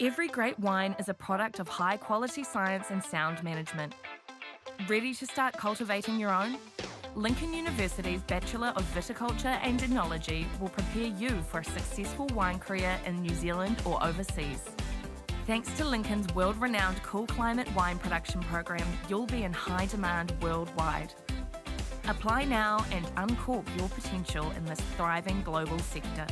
Every great wine is a product of high quality science and sound management. Ready to start cultivating your own? Lincoln University's Bachelor of Viticulture and Oenology will prepare you for a successful wine career in New Zealand or overseas. Thanks to Lincoln's world renowned cool climate wine production program, you'll be in high demand worldwide. Apply now and uncork your potential in this thriving global sector.